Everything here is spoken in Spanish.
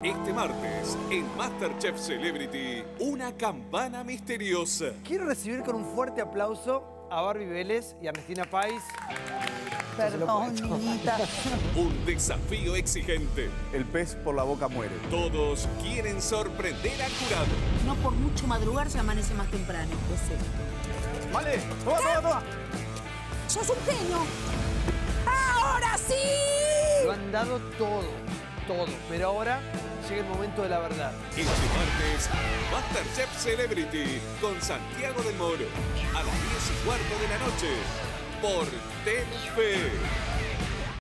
Este martes, en Masterchef Celebrity, una campana misteriosa. Quiero recibir con un fuerte aplauso a Barbie Vélez y a Ernestina Pais. Perdón, niñita. Un desafío exigente. El pez por la boca muere. Todos quieren sorprender al jurado. No por mucho madrugar se amanece más temprano. ¡Vale! ¡Toma, toma, toma! ¡Sos un genio! ¡Ahora sí! Lo han dado todo, todo. Pero ahora llega el momento de la verdad. Este martes, Masterchef Celebrity con Santiago del Moro. A las 10 y cuarto de la noche. Por Telefe.